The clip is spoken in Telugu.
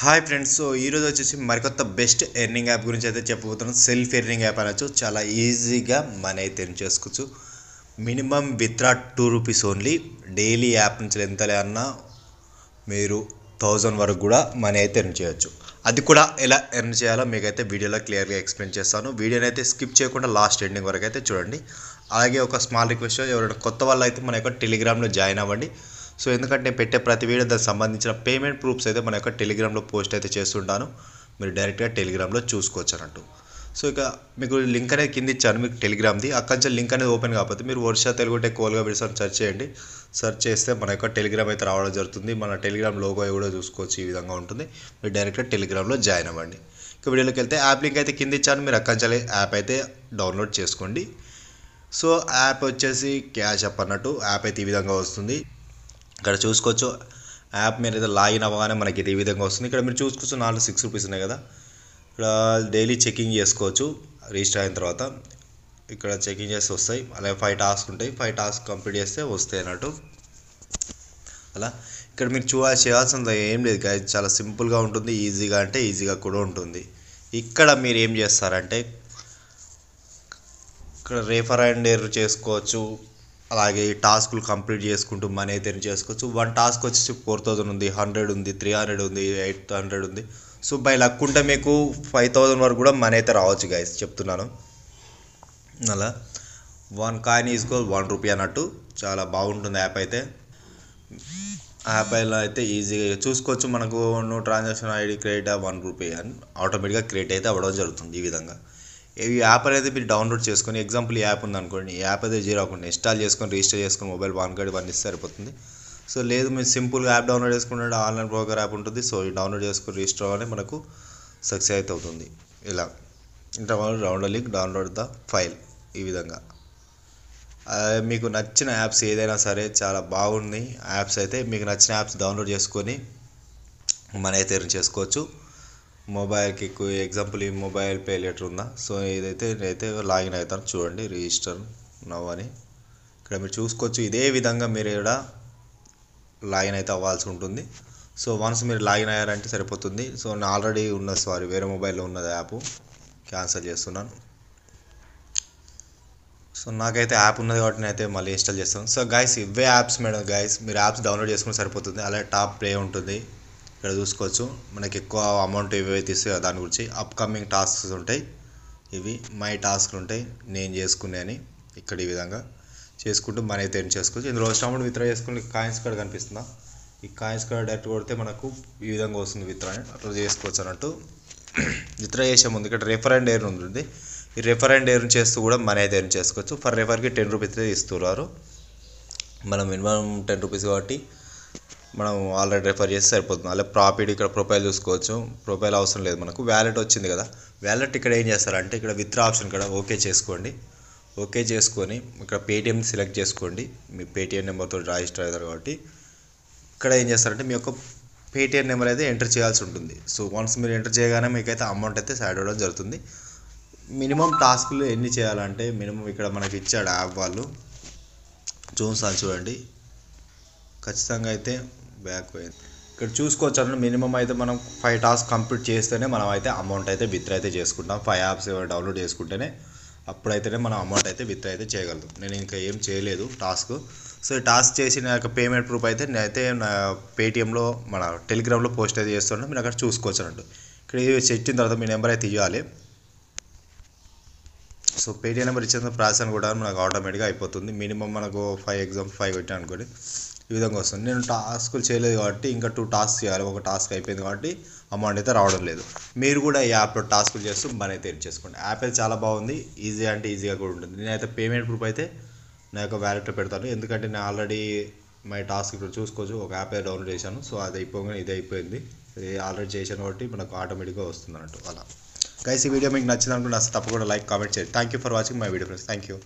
హాయ్ ఫ్రెండ్స్ సో ఈరోజు వచ్చేసి మరికొత్త బెస్ట్ ఎర్నింగ్ యాప్ గురించి అయితే చెప్పబోతున్నాం. సెల్ఫ్ ఎర్నింగ్ యాప్ అనొచ్చు. చాలా ఈజీగా మనీ అయితే ఎర్న్ చేసుకోవచ్చు. Minimum withdraw two rupees only daily app నుంచి ఎంత అన్నా మీరు థౌజండ్ వరకు కూడా మనీ అయితే ఎర్న్ చేయొచ్చు. అది కూడా ఎలా ఎర్న్ చేయాలో మీకైతే వీడియోలో క్లియర్గా ఎక్స్ప్లెయిన్ చేస్తాను. వీడియోని అయితే స్కిప్ చేయకుండా లాస్ట్ ఎండింగ్ వరకు అయితే చూడండి. అలాగే ఒక స్మాల్ రిక్వెస్ట్ ఎవరైనా కొత్త వాళ్ళు అయితే మన యొక్క టెలిగ్రామ్లో జాయిన్ అవ్వండి. సో ఎందుకంటే నేను పెట్టే ప్రతి వీడియో దానికి సంబంధించిన పేమెంట్ ప్రూఫ్స్ అయితే మన యొక్క టెలిగ్రామ్లో పోస్ట్ అయితే చేస్తుంటాను. మీరు డైరెక్ట్గా టెలిగ్రామ్లో చూసుకోవచ్చు అన్నట్టు సో ఇక మీకు లింక్ అనేది కింద ఇచ్చాను మీకు టెలిగ్రామ్ది. అక్కడి నుంచి లింక్ అనేది ఓపెన్ కాకపోతే మీరు వర్ష తెలుగు టెక్ కోల్గా పెడతాను సెర్చ్ చేయండి. సెర్చ్ చేస్తే మన యొక్క టెలిగ్రామ్ అయితే రావడం జరుగుతుంది. మన టెలిగ్రామ్ లోగో కూడా చూసుకోవచ్చు ఈ విధంగా ఉంటుంది. మీరు డైరెక్ట్గా టెలిగ్రామ్లో జాయిన్ అవ్వండి. ఇక వీడియోలోకి వెళ్తే యాప్ లింక్ అయితే కింద ఇచ్చాను. మీరు అక్కడి నుంచి యాప్ అయితే డౌన్లోడ్ చేసుకోండి. సో యాప్ వచ్చేసి క్యాష్ అప్ అన్నట్టు యాప్ అయితే ఈ విధంగా వస్తుంది. ఇక్కడ చూసుకోవచ్చు. యాప్ మీద అయితే లాగిన్ అవ్వగానే మనకి ఇది ఈ విధంగా వస్తుంది. ఇక్కడ మీరు చూసుకోవచ్చు నాలుగు సిక్స్ రూపీస్ ఉన్నాయి కదా. ఇక్కడ డైలీ చెకింగ్ చేసుకోవచ్చు రిజిస్టర్ అయిన తర్వాత. ఇక్కడ చెకింగ్ చేస్తే వస్తాయి. అలాగే ఫైవ్ టాస్క్ ఉంటాయి. ఫైవ్ టాస్క్ కంప్లీట్ చేస్తే వస్తాయి అన్నట్టు. అలా. ఇక్కడ మీరు చూ చేయాల్సింది ఏం లేదు guys. చాలా సింపుల్గా ఉంటుంది. ఈజీగా అంటే ఈజీగా కూడా ఉంటుంది. ఇక్కడ మీరు ఏం చేస్తారంటే ఇక్కడ రేఫర్ అండ్ ఎర్ర చేసుకోవచ్చు. అలాగే ఈ టాస్కులు కంప్లీట్ చేసుకుంటూ మనీ అయితే చేసుకోవచ్చు. వన్ టాస్క్ వచ్చేసి ఫోర్ థౌజండ్ ఉంది హండ్రెడ్ ఉంది త్రీ హండ్రెడ్ ఉంది ఎయిట్ హండ్రెడ్ ఉంది. సో బై లక్ ఉంటే మీకు ఫైవ్ థౌజండ్ వరకు కూడా మనీ అయితే రావచ్చు గైస్ చెప్తున్నాను. అలా one coin is equal one rupee అన్నట్టు చాలా బాగుంటుంది యాప్ అయితే. యాప్ అయితే ఈజీగా చూసుకోవచ్చు. మనకు no transaction ID create one rupee అని ఆటోమేటిక్గా క్రియేట్ అయితే అవ్వడం జరుగుతుంది ఈ విధంగా. ఈ యాప్ అనేది మీరు డౌన్లోడ్ చేసుకొని ఎగ్జాంపుల్ ఈ యాప్ ఉందనుకోండి ఈ యాప్ అయితే జీరో అకౌంట్. ఇన్స్టాల్ చేసుకొని రిజిస్టర్ చేసుకొని మొబైల్ పాన్ కార్డ్ ఇవన్నీ సరిపోతుంది. సో లేదు మీరు సింపుల్గా యాప్ డౌన్లోడ్ చేసుకుంటే ఆన్లైన్ బ్రోకర్ యాప్ ఉంటుంది. సో ఈ డౌన్లోడ్ చేసుకుని రిజిస్టర్ అవ్వనే మనకు సక్సెస్ అయితే అవుతుంది. ఇలా. Enter download link download the file ఈ విధంగా. మీకు నచ్చిన యాప్స్ ఏదైనా సరే చాలా బాగుంది. యాప్స్ అయితే మీకు నచ్చిన యాప్స్ డౌన్లోడ్ చేసుకొని మన అయితే చేసుకోవచ్చు. మొబైల్కి ఎక్కువ ఎగ్జాంపుల్ ఈ మొబైల్ పే లెటర్ ఉందా? సో ఇదైతే నేనైతే లాగిన్ అవుతాను చూడండి రిజిస్టర్ నవ్ అని. ఇక్కడ మీరు చూసుకోవచ్చు ఇదే విధంగా మీరు ఇక్కడ లాగిన్ అయితే అవ్వాల్సి ఉంటుంది. సో వన్స్ మీరు లాగిన్ అయ్యారంటే సరిపోతుంది. సో నేను ఆల్రెడీ ఉన్న సారీ వేరే మొబైల్లో ఉన్నది యాప్ క్యాన్సిల్ చేస్తున్నాను. సో నాకైతే యాప్ ఉన్నది కాబట్టి నేనైతే మళ్ళీ ఇన్స్టాల్ చేస్తాను. సో గైస్ ఇవే యాప్స్ మేడం గైస్ మీరు యాప్స్ డౌన్లోడ్ చేసుకుంటే సరిపోతుంది. అలాగే టాప్ ప్లే ఉంటుంది. ఇక్కడ చూసుకోవచ్చు. మనకి ఎక్కువ అమౌంట్ ఏవైతే ఇస్తాయో దాని గురించి అప్కమింగ్ టాస్క్స్ ఉంటాయి. ఇవి మై టాస్క్లు ఉంటాయి. నేను చేసుకునే అని ఇక్కడ ఈ విధంగా చేసుకుంటూ మనీ అయితే ఎర్న్ చేసుకోవచ్చు. ఇందులో వచ్చినప్పుడు విత్డ్రా చేసుకుని కాయిన్స్ కార్డ్ కనిపిస్తుందా? ఈ కాయిన్స్ కార్డ్ డైరెక్ట్ కొడితే మనకు ఈ విధంగా వస్తుంది విత్డ్రా అని. అట్లా చేసుకోవచ్చు అన్నట్టు. విత్డ్రా చేసే ముందు ఇక్కడ రెఫర్ అండ్ ఎయిర్ ఉంటుంది. ఈ రెఫర్ అండ్ ఎయిర్ చేస్తూ కూడా మనీ అయితే ఎర్న్ చేసుకోవచ్చు. ఫర్ రెఫర్కి టెన్ రూపీస్ ఇస్తున్నారు. మనం మినిమం టెన్ రూపీస్ కాబట్టి మనం ఆల్రెడీ రెఫర్ చేస్తే సరిపోతుంది. అలా ప్రాఫిట్ ఇక్కడ ప్రొఫైల్ చూసుకోవచ్చు. ప్రొఫైల్ అవసరం లేదు మనకు. వ్యాలెట్ వచ్చింది కదా. వ్యాలెట్ ఇక్కడ ఏం చేస్తారంటే ఇక్కడ విత్డ్రా ఆప్షన్ ఇక్కడ ఓకే చేసుకోండి. ఓకే చేసుకొని ఇక్కడ పేటిఎం సెలెక్ట్ చేసుకోండి. మీ పేటిఎం నెంబర్తో రిజిస్టర్ అవుతారు కాబట్టి. ఇక్కడ ఏం చేస్తారంటే మీ యొక్క పేటిఎం నెంబర్ అయితే ఎంటర్ చేయాల్సి ఉంటుంది. సో వన్స్ మీరు ఎంటర్ చేయగానే మీకైతే అమౌంట్ అయితే సైడ్ అవ్వడం జరుగుతుంది. మినిమం టాస్క్లు ఎన్ని చేయాలంటే మినిమం ఇక్కడ మనకి ఇచ్చాడు యాప్ వాళ్ళు. చూస్తాను చూడండి. ఖచ్చితంగా అయితే బ్యాక్ పోయింది ఇక్కడ చూసుకోవచ్చు అన్న మినిమం అయితే మనం ఫైవ్ టాస్క్ కంప్లీట్ చేస్తేనే మనం అయితే అమౌంట్ అయితే విత్డ్రా అయితే చేసుకుంటాం. ఫైవ్ యాప్స్ డౌన్లోడ్ చేసుకుంటేనే అప్పుడైతేనే మనం అమౌంట్ అయితే విత్డ్రా అయితే చేయగలుగుతాం. నేను ఇంకా ఏం చేయలేదు టాస్క్. సో ఈ టాస్క్ చేసిన యొక్క పేమెంట్ ప్రూఫ్ అయితే నేనైతే నా పేటిఎంలో మన టెలిగ్రామ్లో పోస్ట్ అయితే చేస్తున్నాను మీరు అక్కడ చూసుకోవచ్చు అన్నట్టు. ఇక్కడ ఇది చెట్టిన తర్వాత మీ నెంబర్ అయితే ఇవ్వాలి. సో పేటిఎం నెంబర్ ఇచ్చిన ప్రాసెస్ కూడా మనకు ఆటోమేటిక్గా అయిపోతుంది. మినిమం మనకు ఫైవ్ ఎగ్జామ్ ఫైవ్ పెట్టాను అనుకోండి. ఈ విధంగా వస్తుంది. నేను టాస్క్లు చేయలేదు కాబట్టి ఇంకా టూ టాస్క్ చేయాలి. ఒక టాస్క్ అయిపోయింది కాబట్టి అమౌంట్ అయితే రావడం లేదు. మీరు కూడా ఈ యాప్లో టాస్క్లు చేస్తూ మనీ అయితే చేసుకోండి. యాప్ అయితే చాలా బాగుంది. ఈజీ అంటే ఈజీగా కూడా ఉంటుంది. నేనైతే పేమెంట్ ప్రూఫ్ అయితే నా యొక్క వ్యాలెట్లో పెడతాను. ఎందుకంటే నేను ఆల్రెడీ మై టాస్క్ ఇప్పుడు చూసుకోవచ్చు. ఒక యాప్ అయితే డౌన్లోడ్ చేశాను. సో అది అయిపోగానే ఇది అయిపోయింది. ఇది ఆల్రెడీ చేశాను కాబట్టి మనకు ఆటోమేటిక్గా వస్తుంది అన్నట్టు అలా. గైస్ ఈ వీడియో మీకు నచ్చింది అనుకుంటే అసలు తప్పకుండా లైక్ కామెంట్ చేయండి. Thank you for watching my video friends thank you